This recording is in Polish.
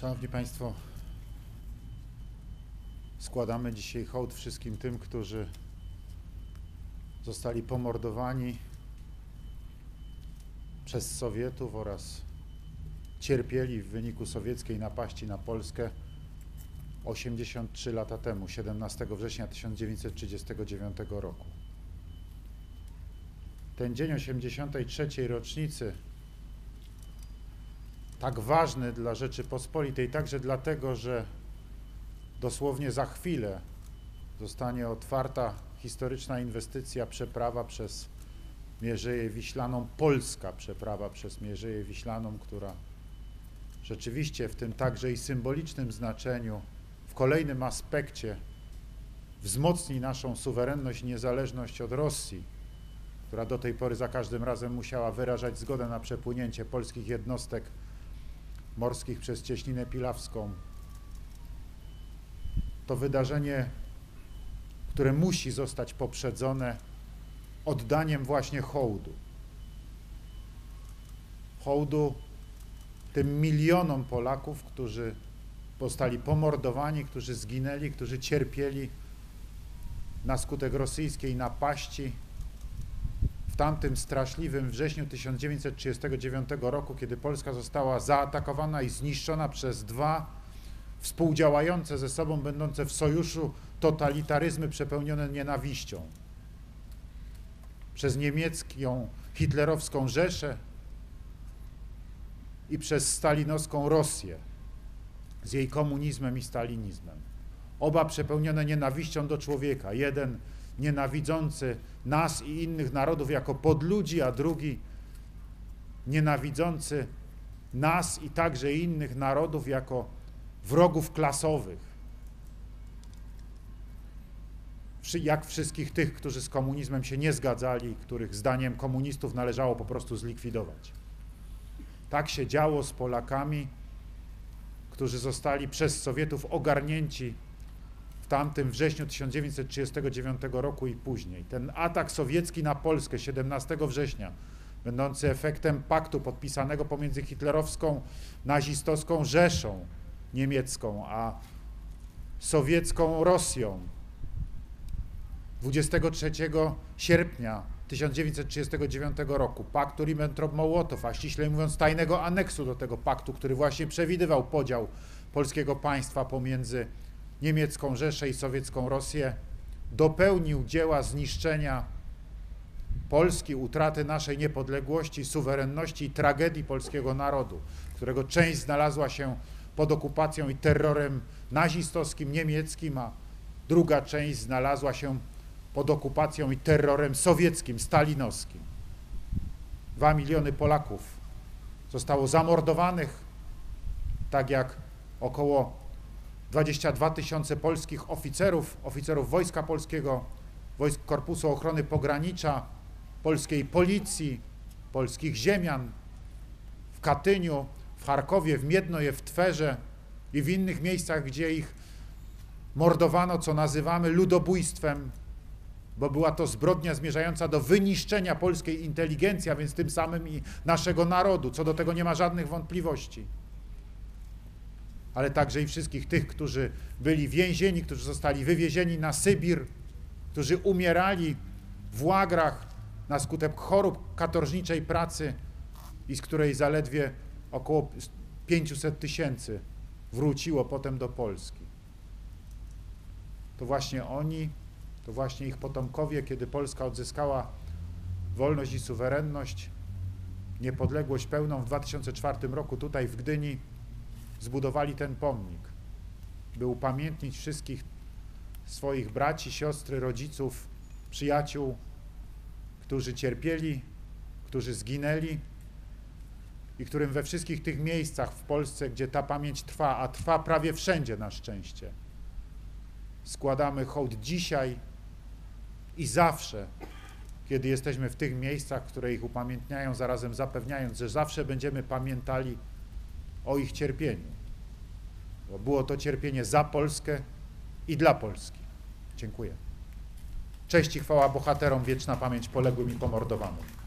Szanowni Państwo, składamy dzisiaj hołd wszystkim tym, którzy zostali pomordowani przez Sowietów oraz cierpieli w wyniku sowieckiej napaści na Polskę 83 lata temu, 17 września 1939 roku. Ten dzień 83. rocznicy tak ważny dla Rzeczypospolitej, także dlatego, że dosłownie za chwilę zostanie otwarta historyczna inwestycja przeprawa przez Mierzeję Wiślaną, polska przeprawa przez Mierzeję Wiślaną, która rzeczywiście w tym także i symbolicznym znaczeniu, w kolejnym aspekcie wzmocni naszą suwerenność i niezależność od Rosji, która do tej pory za każdym razem musiała wyrażać zgodę na przepłynięcie polskich jednostek morskich przez Cieśninę Pilawską. To wydarzenie, które musi zostać poprzedzone oddaniem właśnie hołdu. Hołdu tym milionom Polaków, którzy zostali pomordowani, którzy zginęli, którzy cierpieli na skutek rosyjskiej napaści tamtym straszliwym wrześniu 1939 roku, kiedy Polska została zaatakowana i zniszczona przez dwa współdziałające ze sobą, będące w sojuszu totalitaryzmy przepełnione nienawiścią. Przez niemiecką, hitlerowską Rzeszę i przez stalinowską Rosję z jej komunizmem i stalinizmem. Oba przepełnione nienawiścią do człowieka. Jeden nienawidzący nas i innych narodów jako podludzi, a drugi nienawidzący nas i także innych narodów jako wrogów klasowych. Jak wszystkich tych, którzy z komunizmem się nie zgadzali, których zdaniem komunistów należało po prostu zlikwidować. Tak się działo z Polakami, którzy zostali przez Sowietów ogarnięci tamtym wrześniu 1939 roku i później. Ten atak sowiecki na Polskę 17 września, będący efektem paktu podpisanego pomiędzy hitlerowską, nazistowską Rzeszą niemiecką, a sowiecką Rosją 23 sierpnia 1939 roku, paktu Ribbentrop-Mołotow, a ściślej mówiąc tajnego aneksu do tego paktu, który właśnie przewidywał podział polskiego państwa pomiędzy niemiecką Rzeszę i sowiecką Rosję, dopełnił dzieła zniszczenia Polski, utraty naszej niepodległości, suwerenności i tragedii polskiego narodu, którego część znalazła się pod okupacją i terrorem nazistowskim, niemieckim, a druga część znalazła się pod okupacją i terrorem sowieckim, stalinowskim. Dwa miliony Polaków zostało zamordowanych, tak jak około 22 tysiące polskich oficerów, oficerów Wojska Polskiego, Wojsk Korpusu Ochrony Pogranicza, polskiej policji, polskich ziemian w Katyniu, w Charkowie, w Miednoje, w Twerze i w innych miejscach, gdzie ich mordowano, co nazywamy ludobójstwem, bo była to zbrodnia zmierzająca do wyniszczenia polskiej inteligencji, a więc tym samym i naszego narodu. Co do tego nie ma żadnych wątpliwości. Ale także i wszystkich tych, którzy byli więzieni, którzy zostali wywiezieni na Sybir, którzy umierali w łagrach na skutek chorób katorżniczej pracy i z której zaledwie około 500 tysięcy wróciło potem do Polski. To właśnie oni to właśnie ich potomkowie, kiedy Polska odzyskała wolność i suwerenność, niepodległość pełną w 2004 roku tutaj w Gdyni, zbudowali ten pomnik, by upamiętnić wszystkich swoich braci, siostry, rodziców, przyjaciół, którzy cierpieli, którzy zginęli i którym we wszystkich tych miejscach w Polsce, gdzie ta pamięć trwa, a trwa prawie wszędzie na szczęście, składamy hołd dzisiaj i zawsze, kiedy jesteśmy w tych miejscach, które ich upamiętniają, zarazem zapewniając, że zawsze będziemy pamiętali o ich cierpieniu. Bo było to cierpienie za Polskę i dla Polski. Dziękuję. Cześć i chwała bohaterom, wieczna pamięć poległym i pomordowanym.